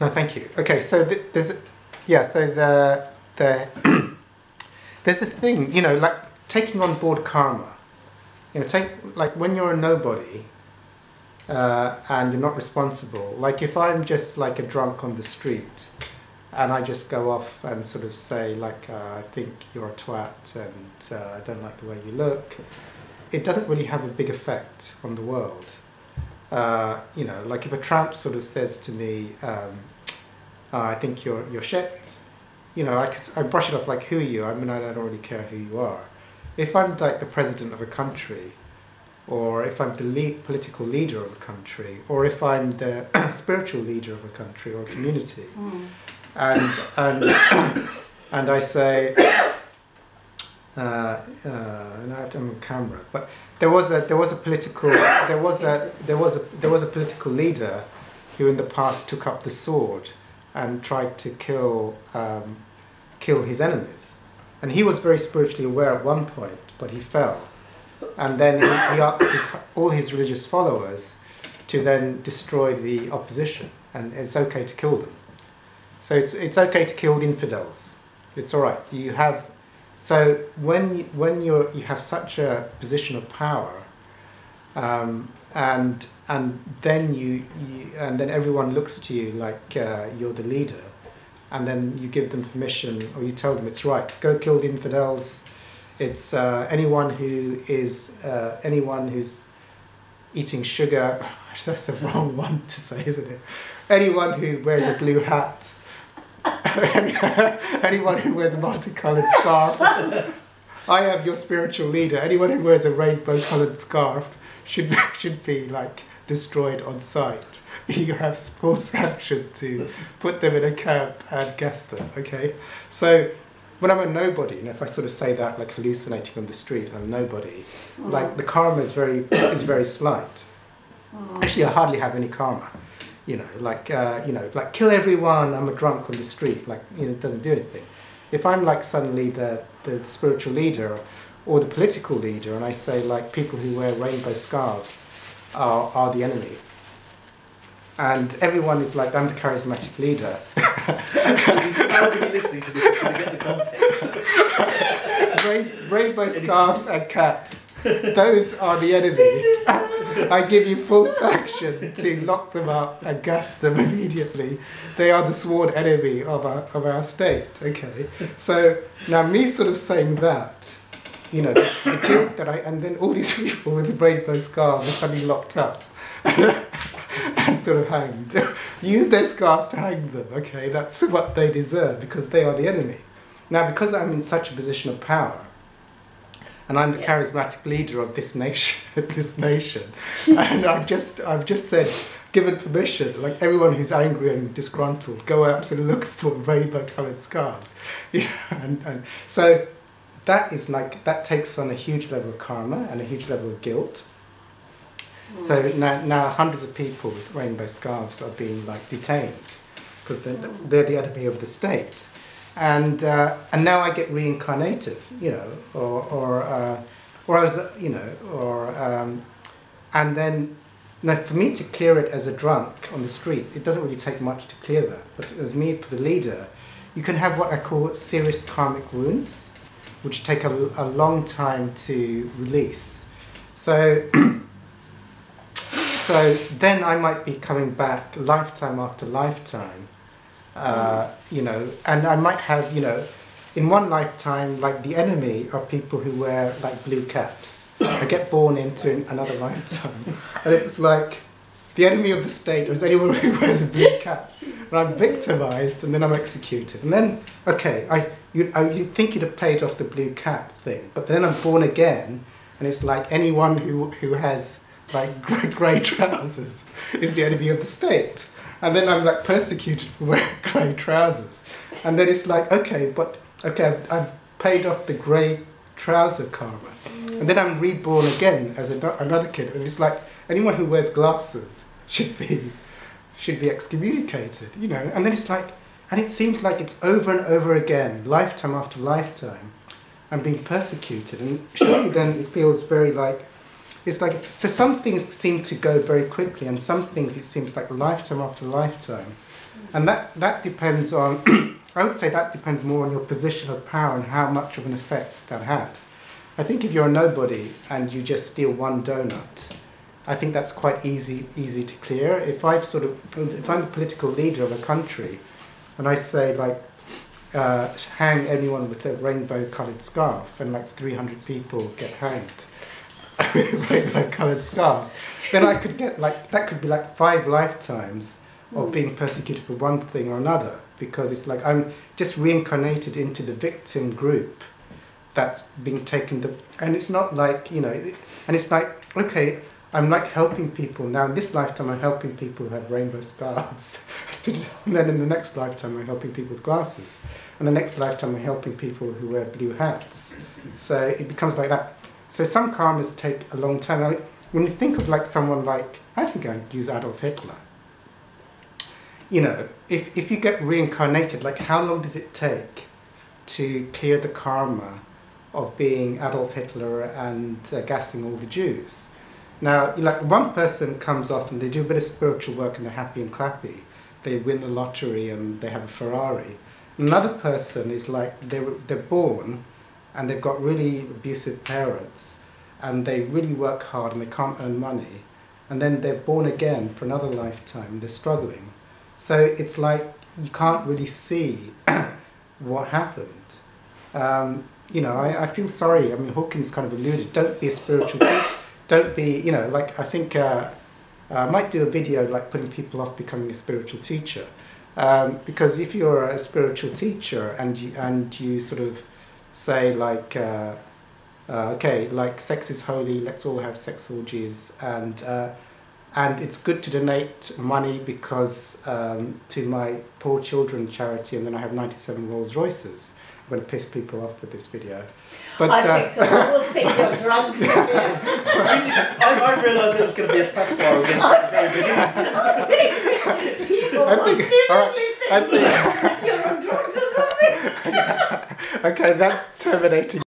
No, thank you. Okay, so th- there's, a, yeah, so the the there's a thing, you know, like taking on board karma. You know, take like when you're a nobody uh, and you're not responsible. Like if I'm just like a drunk on the street, and I just go off and sort of say like uh, I think you're a twat and uh, I don't like the way you look. It doesn't really have a big effect on the world. Uh, you know, like if a tramp sort of says to me, um, oh, "I think you're you're shit," you know, I, I brush it off like, "Who are you?" I mean, I don't really care who you are. If I'm like the president of a country, or if I'm the lead, political leader of a country, or if I'm the spiritual leader of a country or a community, Mm. and and and I say, uh, uh, and I have to, on camera, but there was a there was a political there was a there was a there was a political leader who in the past took up the sword and tried to kill um, kill his enemies, and he was very spiritually aware at one point, but he fell, and then he, he asked his, all his religious followers to then destroy the opposition, and it's okay to kill them. So it's it's okay to kill the infidels. It's all right. You have so when you, when you're you have such a position of power, um, and and then you, you and then everyone looks to you like uh, you're the leader, and then you give them permission or you tell them it's right. Go kill the infidels. It's uh, anyone who is uh, anyone who's eating sugar. That's the wrong one to say, isn't it? Anyone who wears a blue hat. anyone who wears a multicolored scarf. I am your spiritual leader. Anyone who wears a rainbow colored scarf should be, should be like destroyed on sight. You have full sanction to put them in a camp and gas them. Okay, so when I'm a nobody, and if I sort of say that like hallucinating on the street, I'm nobody. Like the karma is very is very slight. Mm. Actually, I hardly have any karma. You know, like uh, you know, like kill everyone. I'm a drunk on the street. Like you know, it doesn't do anything. If I'm like suddenly the, the, the spiritual leader or the political leader, and I say like people who wear rainbow scarves are, are the enemy, and everyone is like I'm the charismatic leader. How are you listening to this and trying to get the context? Rain, rainbow scarves and caps. Those are the enemies. I give you full sanction to lock them up and gas them immediately. They are the sworn enemy of our, of our state. Okay. So now me sort of saying that, you know, the, guilt that I and then all these people with the rainbow scarves are suddenly locked up. and sort of hanged. Use their scarves to hang them, okay? That's what they deserve because they are the enemy. Now, because I'm in such a position of power, and I'm the Yeah. charismatic leader of this nation, this nation, and I've just, I've just said, given permission, like everyone who's angry and disgruntled, go out and look for rainbow-coloured scarves, you know, and, and so that is like that takes on a huge level of karma and a huge level of guilt. So hmm. now, now hundreds of people with rainbow scarves are being like detained because they're, hmm. they're the enemy of the state, and uh, and now I get reincarnated, you know, or or uh, or I was, you know, or um, and then now for me to clear it as a drunk on the street, it doesn't really take much to clear that. But as me for the leader, you can have what I call serious karmic wounds, which take a, a long time to release. So. So then I might be coming back lifetime after lifetime, uh, you know, and I might have, you know, in one lifetime, like the enemy are people who wear like blue caps. I get born into another lifetime, and it's like the enemy of the state is anyone who wears a blue cap, and I'm victimized, and then I'm executed, and then okay, I you I, you'd think you'd have paid off the blue cap thing, but then I'm born again, and it's like anyone who who has like grey, grey trousers is the enemy of the state. And then I'm like persecuted for wearing grey trousers. And then it's like, okay, but okay, I've, I've paid off the grey trouser karma. And then I'm reborn again as another kid. And it's like anyone who wears glasses should be should be excommunicated, you know. And then it's like, and it seems like it's over and over again, lifetime after lifetime, I'm being persecuted. And surely then it feels very like it's like so some things seem to go very quickly, and some things it seems like lifetime after lifetime, and that that depends on. I would say that depends more on your position of power and how much of an effect that had. I think if you're a nobody and you just steal one donut, I think that's quite easy easy to clear. If I've sort of if I'm the political leader of a country, and I say like uh, hang anyone with a rainbow-coloured scarf, and like 300 people get hanged with rainbow-coloured scarves, then I could get like that could be like five lifetimes of hmm. being persecuted for one thing or another because it's like I'm just reincarnated into the victim group that's being taken the and it's not like you know and it's like okay I'm like helping people now. In this lifetime I'm helping people who have rainbow scarves. And then in the next lifetime I'm helping people with glasses. And the next lifetime I'm helping people who wear blue hats. So it becomes like that so some karmas take a long time I, when you think of like someone like I think I'd use Adolf Hitler you know if, if you get reincarnated like how long does it take to clear the karma of being Adolf Hitler and uh, gassing all the Jews. Now, like one person comes off and they do a bit of spiritual work and they're happy and clappy. They win the lottery and they have a Ferrari. Another person is like they're, they're born and they've got really abusive parents and they really work hard and they can't earn money. And then they're born again for another lifetime and they're struggling. So it's like you can't really see what happened. Um, you know, I, I feel sorry. I mean, Hawkins kind of alluded, don't be a spiritual. Don't be, you know, like I think uh, I might do a video like putting people off becoming a spiritual teacher. Um, because if you're a spiritual teacher and you, and you sort of say like, uh, uh, okay, like sex is holy, let's all have sex orgies, and uh, and it's good to donate money because um, to my poor children charity, and then I have 97 Rolls Royces. I'm going to piss people off with this video. But, I uh, think so. We'll think you're drunk. I, I realised it was going to be a fact against that very beginning. People I think, seriously right, think, think you're on drugs or something. Okay, that's terminating.